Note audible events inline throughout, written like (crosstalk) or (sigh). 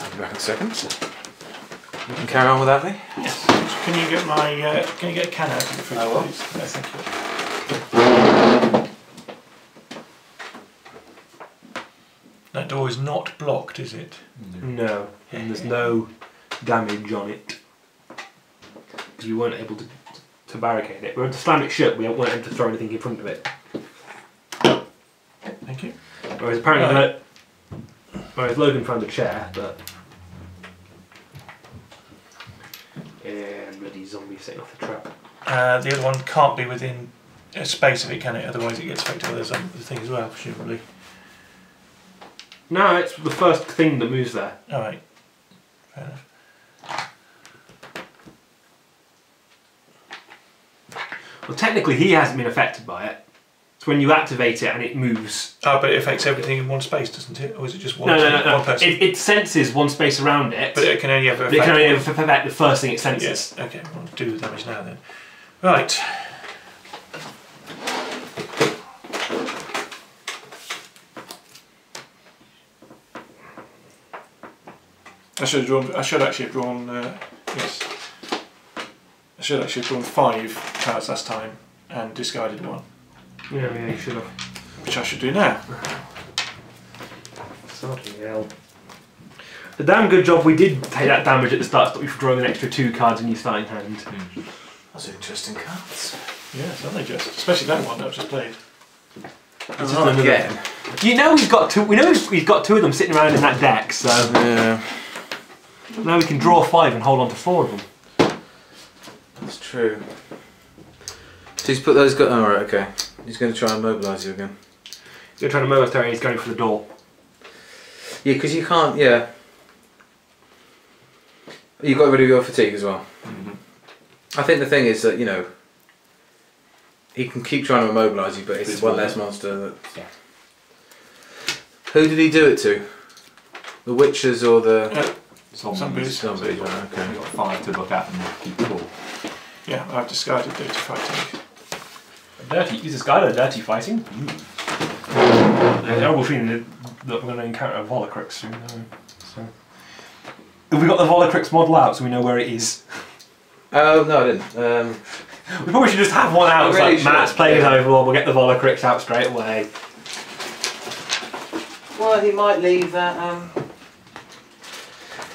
I'll be back in a second. You can carry on without me. Yes. Can you get my? Uh, can you get a can out of the fridge, I will. please? No, thank you. That door is not blocked, is it? No, and there's no damage on it because we weren't able to to barricade it. We were able to slam it shut. We weren't able to throw anything in front of it. Thank you. Whereas apparently, Right. The- whereas Logan found a chair, but yeah, bloody zombie setting off the trap. Uh, the other one can't be within a space of it, can it? Otherwise, it gets affected by the zom- the thing as well, presumably. No, it's the first thing that moves there. All right. Fair enough. Well, technically, he hasn't been affected by it. It's when you activate it and it moves. Oh, but it affects everything in one space, doesn't it? Or is it just one, No, no, no, no. one person? It, it senses one space around it, but it can only ever but affect it can only one- affect the first thing it senses. Yes. Okay. We'll do the damage now then. Right. I should have drawn. I should actually have drawn. Uh, yes. I should actually have drawn five cards last time and discarded one, Yeah, yeah, you should have. which I should do now. Bloody hell. The damn good job we did take that damage at the start, but we drawing an extra two cards in your starting hand. Hmm. Those are interesting cards. Yes, aren't they just? Especially that one that I've just played. It's Oh, another- again. You know he's got two. We know he's, he's got two of them sitting around in that deck, so Yeah, now we can draw five and hold on to four of them. that's true. So he's put those. Go- oh, right, okay. He's going to try and mobilise you again. You're trying to mow us there, and he's going for the door. Yeah, because you can't. Yeah. You got rid of your fatigue as well. I think the thing is that you know. He can keep trying to immobilise you, but it's It's one one. less monster. That... Yeah. Who did he do it to? The witches or the Uh, Zombies. Zombies. zombies? Right, okay. You've got five to look at and keep cool. yeah, I've discarded dirty fighting. Dirty. Is this guy a dirty fighting? Mm. I terrible feeling that, that we're going to encounter a Volucrix soon. though, So. Have we got the Volucrix model out so we know where it is? Oh no, I didn't. Um, We probably should just have one out. It's really like Matt's playing his yeah. Overlord, we'll get the Volucrix out straight away. well, he might leave that. Um...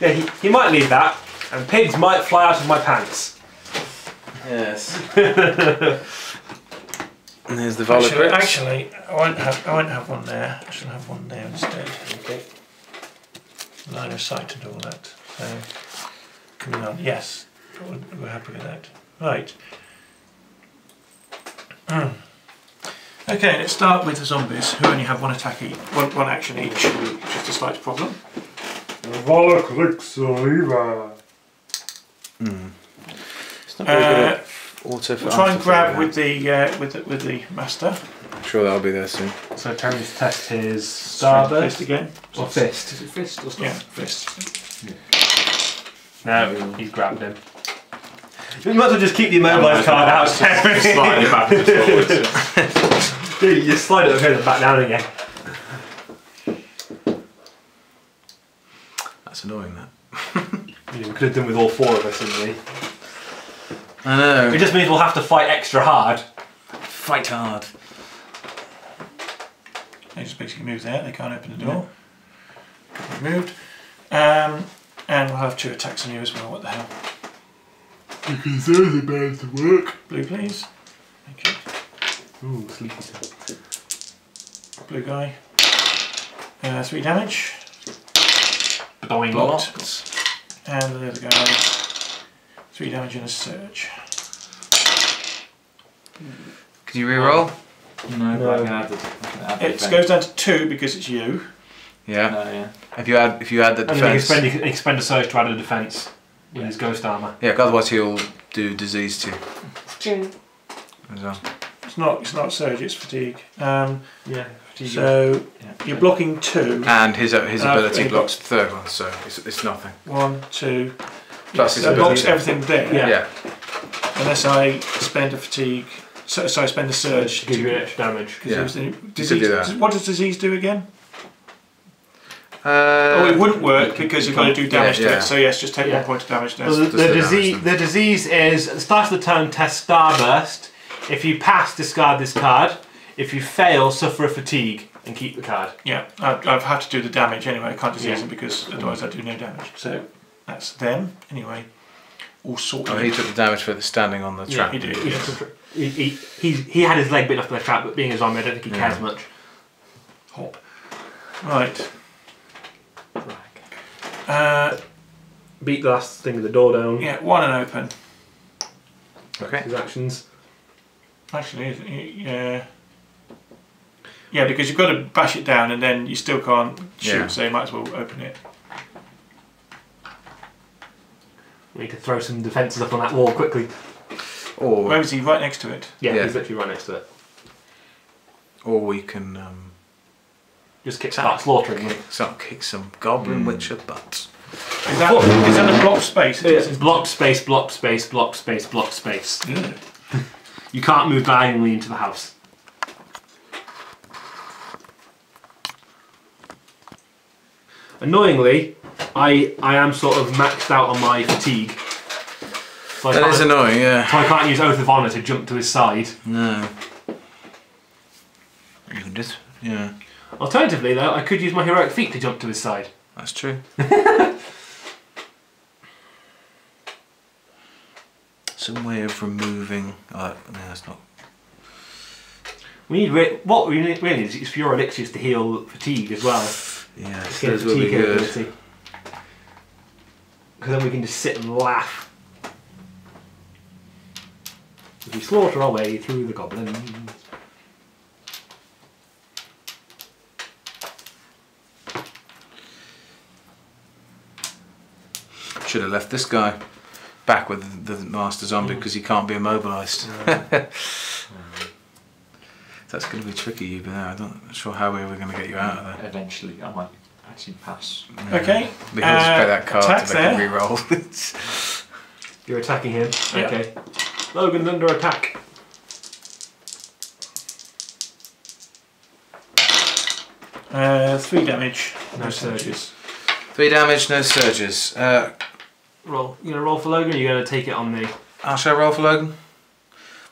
Yeah, he, he might leave that, and pigs might fly out of my pants. Yes. (laughs) and there's the Actually, Volucrix. actually, I won't have I won't have one there. I shall have one there instead. Okay. Line of sight and all that. So coming on, yes, we're, we're happy with that. Right. Hmm. Okay, let's start with the zombies, who only have one attack each, one, one action each, which is a slight problem. Volucrix arriva. It's not very good Uh, at auto for we'll try and grab with the uh, with the, with the master. I'm sure that'll be there soon. So Terry's test his Strength starburst fist again. or fist. Is it fist or Yeah, something? fist. No, he's grabbed him. You might as well just keep the immobilized card out, Terry. it backwards and forwards. Dude, you slide it okay and back down again. That's annoying. That. (laughs) Yeah, we could have done with all four of us, didn't we? I know. It just means we'll have to fight extra hard. fight hard. They just basically move there, they can't open the door. Moved. Um, and we'll have two attacks on you as well, what the hell. Because those are bad to work. Blue please. Thank you. Ooh, sleepy time. Blue guy. Uh, three damage. Doing Blocked. And the other guy. Three damage and a surge. Can you re-roll? No, No. I can add the, can add the It defense. goes down to two because it's you. Yeah. No, yeah. If you add, if you add the And then he can, defense, spend, he can expend a surge to add a defense with his ghost armor. yeah. 'cause Otherwise, he'll do disease to you. As well. It's not it's not surge, it's fatigue. Um, Yeah. so yeah. you're blocking two. And his his Uh, ability he blocks the third one, so it's, it's nothing. One, two. Plus his so it blocks everything there. Yeah. Yeah. Unless I spend a fatigue. So, so I spend a surge to give you extra damage. Because Yeah. was the disease. do that. What does disease do again? Uh, oh, it wouldn't work because you've got to do damage yeah, to yeah. it. So yes, just take Yeah. one point of damage now. So the, the the disease, the disease is at the start of the turn, test Starburst. If you pass, discard this card. If you fail, suffer a fatigue and keep the card. Yeah, I've, I've had to do the damage anyway. I can't disease Yeah. them because otherwise I do no damage. So that's them anyway. All sorted. oh, he took the damage for the standing on the Yeah, trap. he did. He, Yes. he, he, he, he had his leg bitten off by the trap, but being a zombie, I don't think he cares much. Hop. Right. Uh, Beat the last thing with the door down. yeah, one and open. Okay. His actions. Actually, yeah. Yeah, because you've got to bash it down and then you still can't shoot, Yeah. so you might as well open it. We need to throw some defences up on that wall quickly. Or Where is he? Right next to it. Yeah, Yeah. he's literally right next to it. or we can um, Just kick start slaughtering them. kick some kick some goblin witcher butts. Is that, is that a block space? It It's is. block space, block space, block space, block space. Yeah. (laughs) You can't move diagonally into the house. Annoyingly, I I am sort of maxed out on my fatigue. So That can't, annoying. Yeah. so I can't use Oath of Honour to jump to his side. No. You can just yeah. Alternatively, though, I could use my heroic feat to jump to his side. That's true. (laughs) Some way of removing. Oh, no, that's not. We need re- what we need really is, is pure elixirs to heal fatigue as well. Yeah, those will be fatigue good. ability. Because then we can just sit and laugh. As we slaughter our way through the goblins. Should have left this guy back with the, master zombie hmm. because he can't be immobilised. (laughs) That's going to be tricky, you. But I'm not sure how we're going to get you out of there. Eventually, I might actually pass. Okay. We can Uh, play that card attacks to make there. re-roll. (laughs) You're attacking him. Yeah. Okay. Logan's under attack. Uh, three damage. No surges. Three damage, no surges. Uh, Roll. You gonna roll for Logan? Or you gonna take it on the? uh, shall I roll for Logan?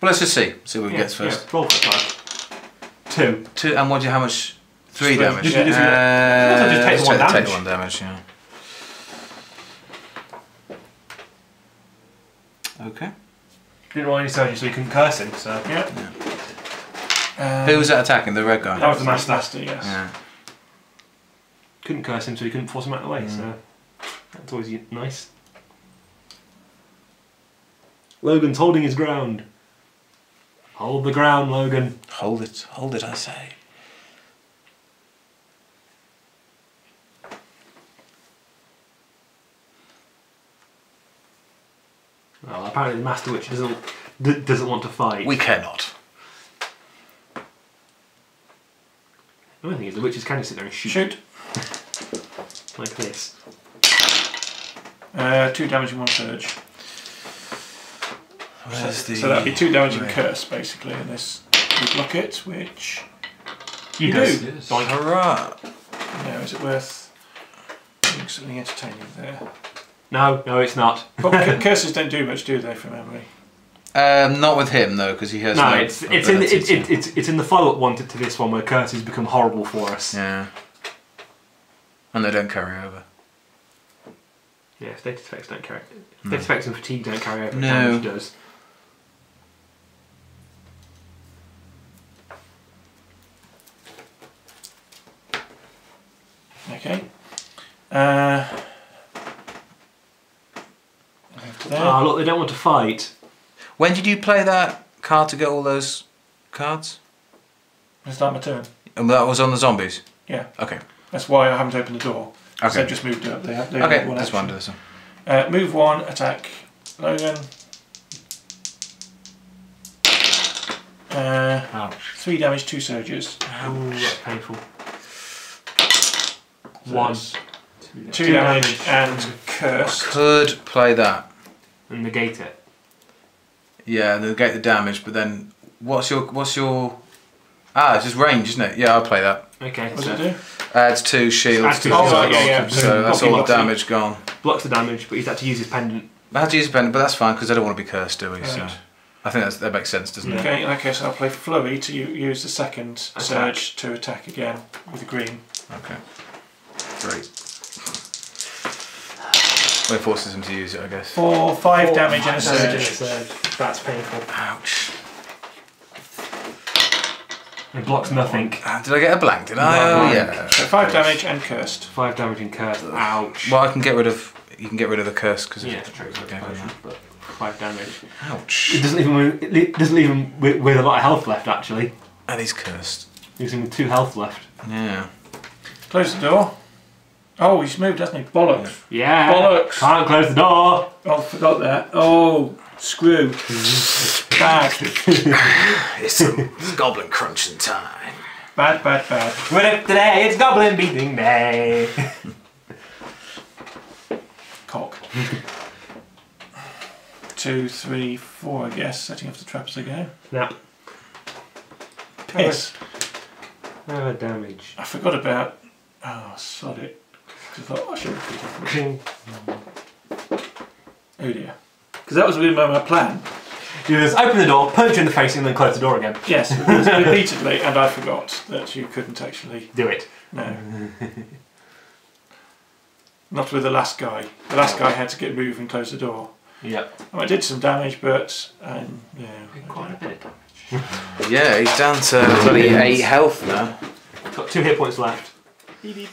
Well, let's just see. See what he Yeah, gets first. yeah, roll for five. Two. Two, and what do you, how much? Three Three. damage. Just- just- Uh, just take let's one take damage. the one damage, yeah. Okay. Didn't want any surges, so you couldn't curse him. So Yeah. Um, Who was that attacking? The red guy? That was the master. master yes. Yeah. couldn't curse him, so you couldn't force him out of the way. Mm. So that's always nice. Logan's holding his ground. Hold the ground, Logan. Hold it, hold it, I say. Well, apparently the Master Witch doesn't d- doesn't want to fight. We cannot. The only thing is the witches can just sit there and shoot, Shoot. like this. Uh, two damage and one surge. Where's so, the... so that'd be two damage and Right. curse basically, unless you block it, which You, You do. do. Yes. Hurrah! you know, is it worth doing something entertaining there? No, no, it's not. But (laughs) curses don't do much, do they, from memory? Um, not with him though, because he has No, no. it's it's in the, it, it, it's it's in the follow up one to, to this one where curses become horrible for us. Yeah. And they don't carry over. Yeah, status effects don't carry. No. Status effects and fatigue don't carry over. No. Damage does. Okay. Uh, over there. Ah, look, they don't want to fight. When did you play that card to get all those cards? Can I start my turn? And that was on the zombies. Yeah. Okay. That's why I haven't opened the door. So Okay. I've just moved up. They have, they have Okay. one Just action. one do this one. Uh, move one, attack Logan. Uh, Ouch. three damage, two surges. Ooh, that's painful. So One. Two, Two Two, Two damage, damage. and cursed. Could play that. And negate it. Yeah, they'll the damage, but then what's your what's your ah? It's just range, isn't it? Yeah, I'll play that. Okay. What so does it do? Adds two shields Adds two shields. Oh, yeah, yeah. So that's all the blocky. damage gone. Blocks the damage, but he's had to use his pendant. I had to use a pen, but that's fine because I don't want to be cursed, do we? So I think that's, that makes sense, doesn't it? Okay, in that case, I'll play Flurry to u- use the second Attack. surge to attack again with the green. Okay. Great. Well, it forces him to use it, I guess. For five damage and a damage surge. surge. That's painful. Ouch. It blocks nothing. Ah, Did I get a blank? Did I? No, Oh, blank. yeah. So five damage and cursed. Five damage and curse. Ouch. Well, I can get rid of. You can get rid of the curse because Yeah, true. so Okay, but five damage. Ouch. It doesn't even. him. It doesn't even him with, with a lot of health left. Actually, And he's cursed. He's him with two health left. Yeah. Close the door. Oh, he's moved, hasn't he? Bollocks. Yeah. Bollocks. Can't close the door. Oh, forgot that. Oh, screw. bad. (laughs) It's, it's goblin crunching time. Bad, bad, bad. What if today it's goblin beating day? (laughs) Cock. Two, three, four, I guess. Setting off the traps again. Snap. Piss. Uh, damage. I forgot about. Oh, sod it. 'Cause I thought I should repeat it. Oh dear. Because that was within my my plan. You just open the door, punch you in the face, and then close the door again. Yes, repeatedly, and I forgot that you couldn't actually. Do it. No. Not with the last guy. The last guy had to get moved and close the door. Yeah. Oh, I did some damage, but um, yeah. Quite a bit. of damage. Yeah, he's down to bloody eight health now. Got two hit points left. Beep, beep.